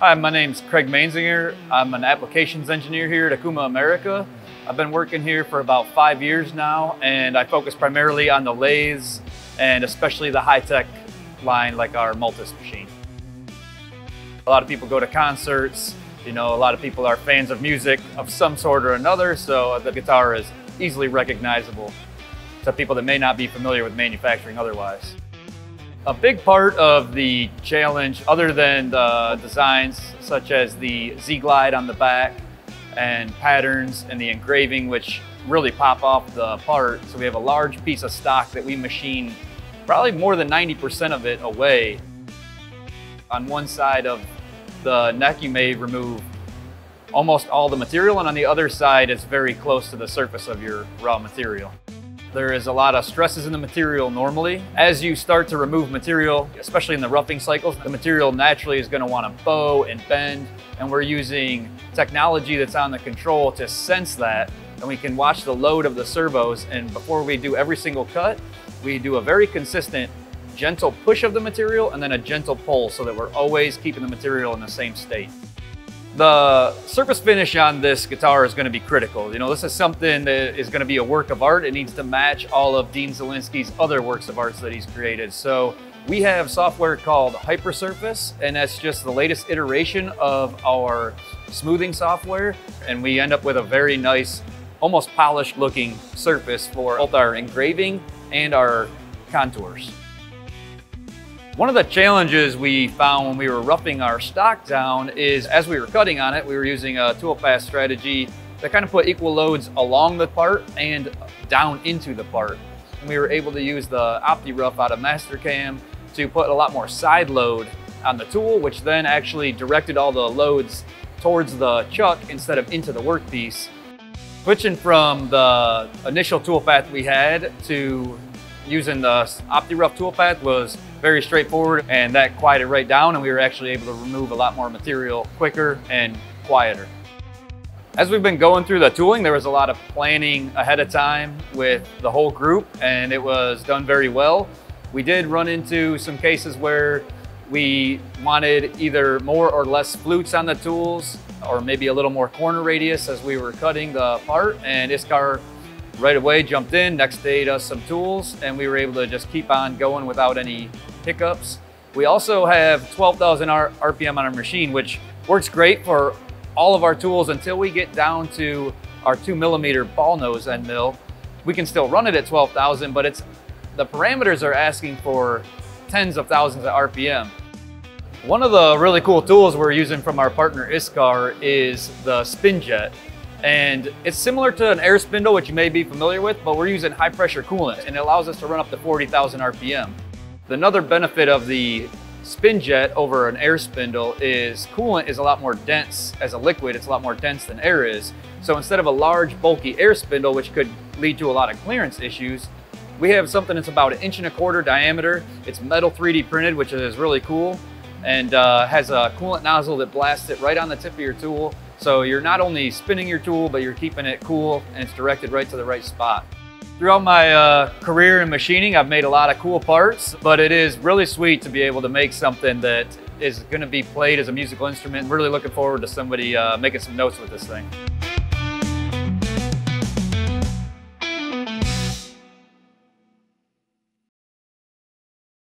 Hi, my name's Craig Mainzinger. I'm an applications engineer here at Okuma America. I've been working here for about five years now, and I focus primarily on the lathes and especially the high-tech line like our Multus machine. A lot of people go to concerts, you know, a lot of people are fans of music of some sort or another, so the guitar is easily recognizable to people that may not be familiar with manufacturing otherwise. A big part of the challenge, other than the designs such as the Z-Glide on the back and patterns and the engraving, which really pop off the part. So we have a large piece of stock that we machine probably more than 90% of it away. On one side of the neck, you may remove almost all the material, and on the other side, it's very close to the surface of your raw material. There is a lot of stresses in the material normally. As you start to remove material, especially in the roughing cycles, the material naturally is gonna wanna bow and bend, and we're using technology that's on the control to sense that, and we can watch the load of the servos, and before we do every single cut, we do a very consistent gentle push of the material and then a gentle pull so that we're always keeping the material in the same state. The surface finish on this guitar is going to be critical. You know, this is something that is going to be a work of art. It needs to match all of Dean Zelinsky's other works of art that he's created. So we have software called Hypersurface, and that's just the latest iteration of our smoothing software. And we end up with a very nice, almost polished looking surface for both our engraving and our contours. One of the challenges we found when we were roughing our stock down is as we were cutting on it, we were using a tool path strategy that kind of put equal loads along the part and down into the part. And we were able to use the OptiRough out of Mastercam to put a lot more side load on the tool, which then actually directed all the loads towards the chuck instead of into the workpiece. Switching from the initial tool path we had to using the OptiRough toolpath was very straightforward and that quieted right down and we were actually able to remove a lot more material quicker and quieter. As we've been going through the tooling, there was a lot of planning ahead of time with the whole group and it was done very well. We did run into some cases where we wanted either more or less flutes on the tools or maybe a little more corner radius as we were cutting the part and ISCAR right away jumped in, next day us some tools, and we were able to just keep on going without any hiccups. We also have 12,000 RPM on our machine, which works great for all of our tools until we get down to our two millimeter ball nose end mill. We can still run it at 12,000, but it's the parameters are asking for tens of thousands of RPM. One of the really cool tools we're using from our partner ISCAR is the spin jet. And it's similar to an air spindle, which you may be familiar with, but we're using high pressure coolant and it allows us to run up to 40,000 RPM. The another benefit of the spin jet over an air spindle is coolant is a lot more dense as a liquid. It's a lot more dense than air is. So instead of a large bulky air spindle, which could lead to a lot of clearance issues, we have something that's about an inch and a quarter diameter. It's metal 3D printed, which is really cool and uh, has a coolant nozzle that blasts it right on the tip of your tool so you're not only spinning your tool, but you're keeping it cool and it's directed right to the right spot. Throughout my uh, career in machining, I've made a lot of cool parts, but it is really sweet to be able to make something that is going to be played as a musical instrument. I'm really looking forward to somebody uh, making some notes with this thing.